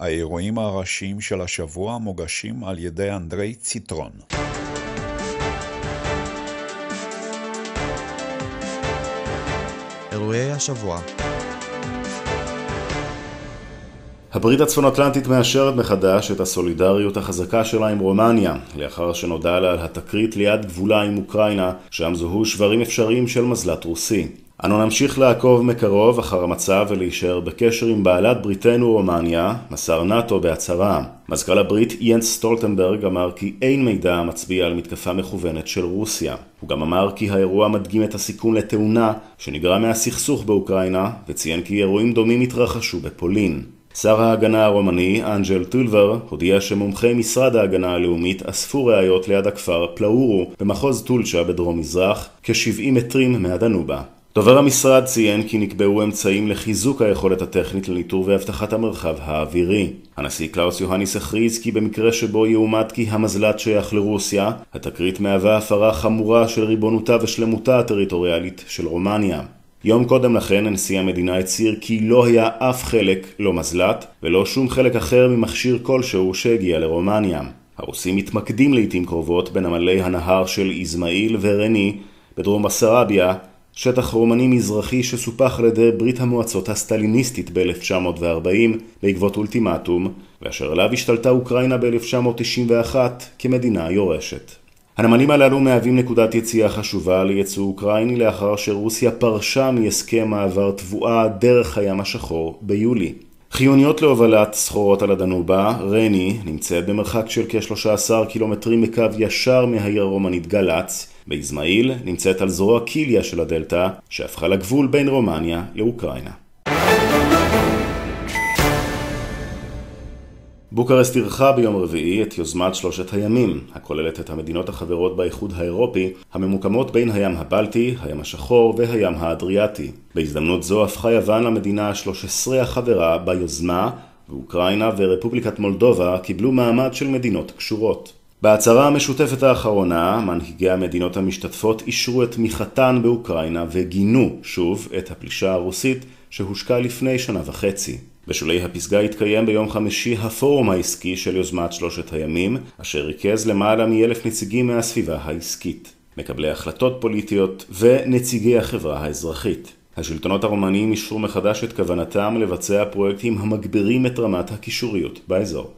האירועים הראשיים של השבוע מוגשים על ידי אנדרי ציטרון. אירועי השבוע הברית הצפון-אטלנטית מאשרת מחדש את הסולידריות החזקה שלה עם רומניה, לאחר שנודע לה על התקרית ליד גבולה עם אוקראינה, שם זוהו שברים אפשריים של מזל"ט רוסי. אנו נמשיך לעקוב מקרוב אחר המצב ולהישאר בקשר עם בעלת בריתנו רומניה, מסר נאט"ו בהצהרה. מזכ"ל הברית יאנס סטולטנברג אמר כי אין מידע המצביע על מתקפה מכוונת של רוסיה. הוא גם אמר כי האירוע מדגים את הסיכון לתאונה שנגרם מהסכסוך באוקראינה, וציין כי אירועים דומים התרחשו בפולין. שר ההגנה הרומני, אנג'ל טולבר, הודיע שמומחי משרד ההגנה הלאומית אספו ראיות ליד הכפר פלאורו במחוז טולצ'ה בדרום מזרח, כ-70 מטרים מהדנובה. דובר המשרד ציין כי נקבעו אמצעים לחיזוק היכולת הטכנית לניטור ואבטחת המרחב האווירי. הנשיא קלאוס יוהניס הכריז כי במקרה שבו יאומת כי המזל"ט שייך לרוסיה, התקרית מהווה הפרה חמורה של ריבונותה ושלמותה הטריטוריאלית של רומניה. יום קודם לכן נשיא המדינה הצהיר כי לא היה אף חלק, לא מזל"ט, ולא שום חלק אחר ממכשיר כלשהו שהגיע לרומניה. הרוסים מתמקדים לעיתים קרובות בנמלי הנהר של איזמעיל ורני בדרום בסרביה, שטח רומני מזרחי שסופח על ידי ברית המועצות הסטליניסטית ב-1940 בעקבות אולטימטום, ואשר עליו השתלטה אוקראינה ב-1991 כמדינה יורשת. הנמלים הללו מהווים נקודת יציאה חשובה לייצוא אוקראיני לאחר שרוסיה פרשה מהסכם מעבר תבואה דרך הים השחור ביולי. חיוניות להובלת סחורות על הדנובה, רני נמצאת במרחק של כ-13 קילומטרים מקו ישר מהעיר הרומנית גל"צ, באזמעיל נמצאת על זרוע קיליה של הדלתא, שהפכה לגבול בין רומניה לאוקראינה. בוקרסט אירחה ביום רביעי את יוזמת שלושת הימים, הכוללת את המדינות החברות באיחוד האירופי, הממוקמות בין הים הבלטי, הים השחור והים האדריאטי. בהזדמנות זו הפכה יוון למדינה ה-13 החברה ביוזמה, ואוקראינה ורפובליקת מולדובה קיבלו מעמד של מדינות קשורות. בהצהרה המשותפת האחרונה, מנהיגי המדינות המשתתפות אישרו את תמיכתן באוקראינה וגינו שוב את הפלישה הרוסית שהושקה לפני שנה וחצי. בשולי הפסגה התקיים ביום חמישי הפורום העסקי של יוזמת שלושת הימים, אשר ריכז למעלה מאלף נציגים מהסביבה העסקית, מקבלי החלטות פוליטיות ונציגי החברה האזרחית. השלטונות הרומניים אישרו מחדש את כוונתם לבצע פרויקטים המגבירים את רמת הקישוריות באזור.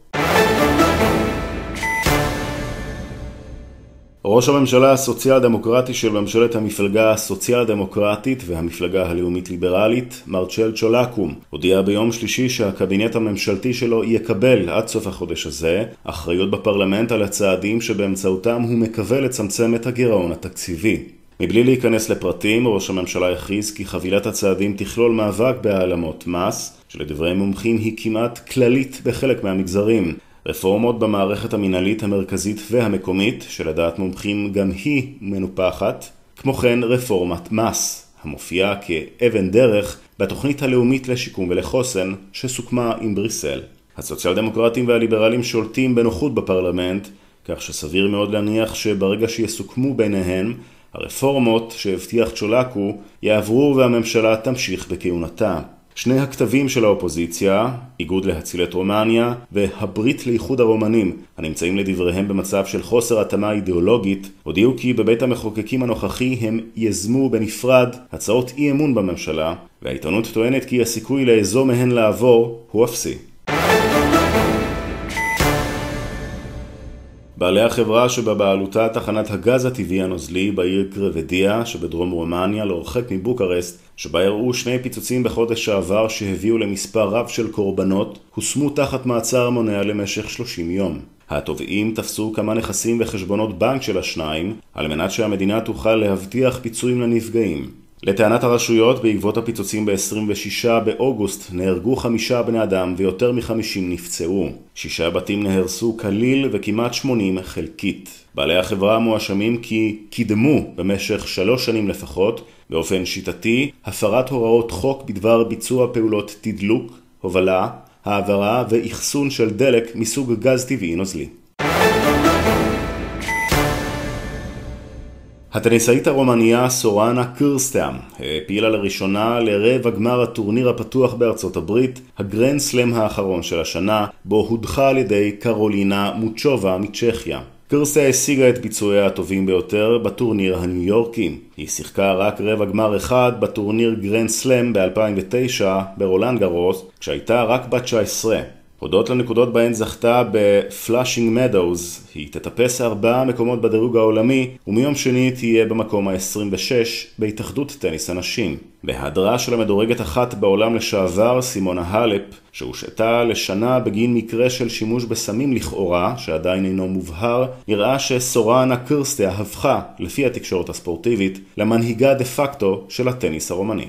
ראש הממשלה הסוציאל דמוקרטי של ממשלת המפלגה הסוציאל דמוקרטית והמפלגה הלאומית ליברלית, מרצ'ל צ'ולקום, הודיע ביום שלישי שהקבינט הממשלתי שלו יקבל עד סוף החודש הזה אחריות בפרלמנט על הצעדים שבאמצעותם הוא מקווה לצמצם את הגירעון התקציבי. מבלי להיכנס לפרטים, ראש הממשלה הכריז כי חבילת הצעדים תכלול מאבק בהעלמות מס, שלדברי מומחים היא כמעט כללית בחלק מהמגזרים. רפורמות במערכת המינהלית המרכזית והמקומית, שלדעת מומחים גם היא מנופחת, כמו כן רפורמת מס, המופיעה כאבן דרך בתוכנית הלאומית לשיקום ולחוסן, שסוכמה עם בריסל. הסוציאל דמוקרטים והליברלים שולטים בנוחות בפרלמנט, כך שסביר מאוד להניח שברגע שיסוכמו ביניהן, הרפורמות שהבטיח צ'ולקו יעברו והממשלה תמשיך בכהונתה. שני הכתבים של האופוזיציה, איגוד להציל את רומניה והברית לאיחוד הרומנים, הנמצאים לדבריהם במצב של חוסר התאמה אידיאולוגית, הודיעו כי בבית המחוקקים הנוכחי הם יזמו בנפרד הצעות אי אמון בממשלה, והעיתונות טוענת כי הסיכוי לאזור מהן לעבור הוא אפסי. בעלי החברה שבבעלותה תחנת הגז הטבעי הנוזלי בעיר קרבדיה שבדרום רומניה הרחק מבוקרסט, שבה אירעו שני פיצוצים בחודש שעבר שהביאו למספר רב של קורבנות, הושמו תחת מעצר מונע למשך 30 יום. התובעים תפסו כמה נכסים וחשבונות בנק של השניים, על מנת שהמדינה תוכל להבטיח פיצויים לנפגעים. לטענת הרשויות, בעקבות הפיצוצים ב-26 באוגוסט נהרגו חמישה בני אדם ויותר מחמישים נפצעו. שישה בתים נהרסו כליל וכמעט שמונים חלקית. בעלי החברה מואשמים כי קידמו במשך שלוש שנים לפחות, באופן שיטתי, הפרת הוראות חוק בדבר ביצוע פעולות תדלוק, הובלה, העברה ואחסון של דלק מסוג גז טבעי נוזלי. הטניסאית הרומניה סורנה קירסטאם העפילה לראשונה לרבע גמר הטורניר הפתוח בארצות הברית, הגרנד סלאם האחרון של השנה, בו הודחה על ידי קרולינה מוצ'ובה מצ'כיה. קירסטיה השיגה את ביצועיה הטובים ביותר בטורניר הניו יורקי. היא שיחקה רק רבע גמר אחד בטורניר גרנד סלאם ב-2009 ברולנד גרוס, כשהייתה רק בת 19. הודות לנקודות בהן זכתה בפלאשינג מדאוז, היא תטפס ארבעה מקומות בדירוג העולמי, ומיום שני תהיה במקום ה-26 בהתאחדות טניס הנשים. בהיעדרה של המדורגת אחת בעולם לשעבר, סימונה האלפ, שהושעתה לשנה בגין מקרה של שימוש בסמים לכאורה, שעדיין אינו מובהר, נראה שסורנה קירסטיה הפכה, לפי התקשורת הספורטיבית, למנהיגה דה פקטו של הטניס הרומני.